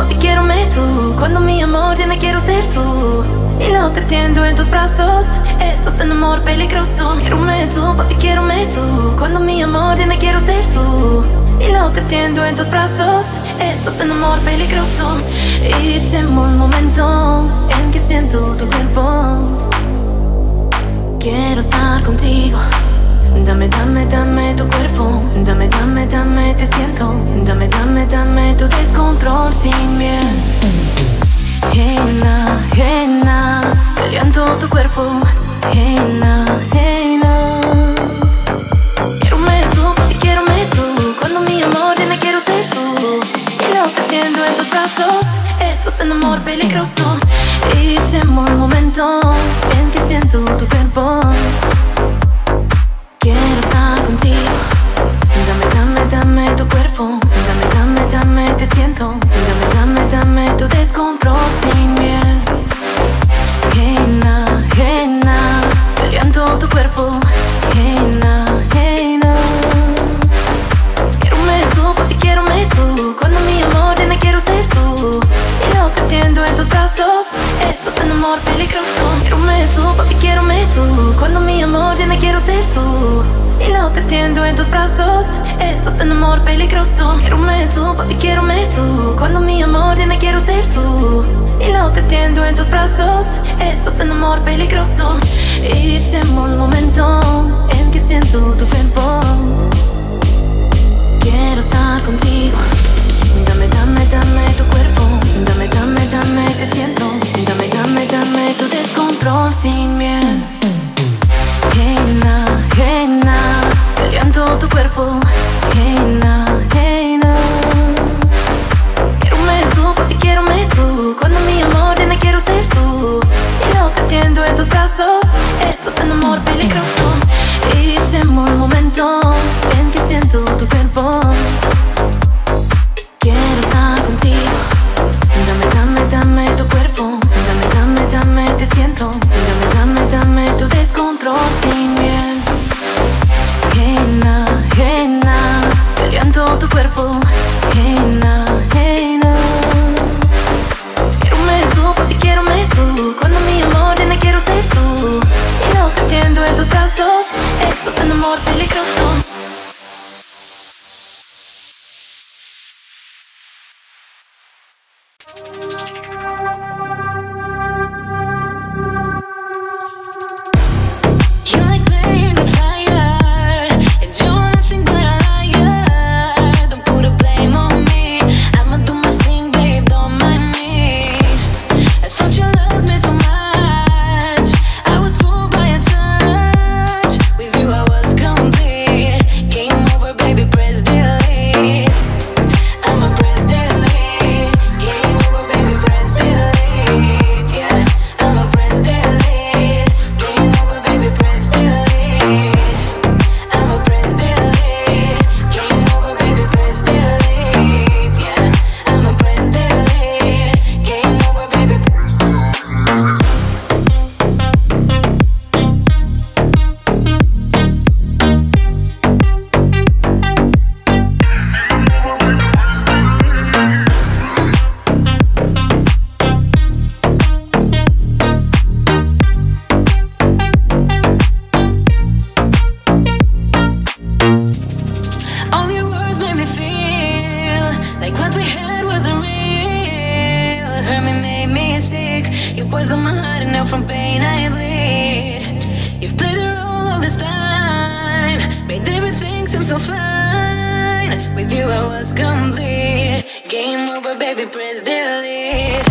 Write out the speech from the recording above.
Papi, quiero tú. Cuando mi amor dime quiero ser tú. Y lo que tiendo en tus brazos Esto es un amor peligroso. Quiero tú, papi, quiero tú. Cuando mi amor dime quiero ser tú. Y lo que tiendo en tus brazos Esto es un amor peligroso. Y temo el momento En que siento tu cuerpo. Quiero estar contigo. Dame, dame, dame tu cuerpo. Dame, dame tudo bem bom Quiérome tú, papi, quiérome tú. Cuando mi amor dime quiero ser tú. Y lo que tiendo en tus brazos. Esto es un amor peligroso. Quiérome tú, papi, quiérome tú. Cuando mi amor dime quiero ser tú. Y lo que tiendo en tus brazos. Esto es un amor peligroso. Y temo el momento En que siento tu cuerpo. now from pain I bleed. You've played a role all this time. Made everything seem so fine. With you I was complete. Game over baby, press delete.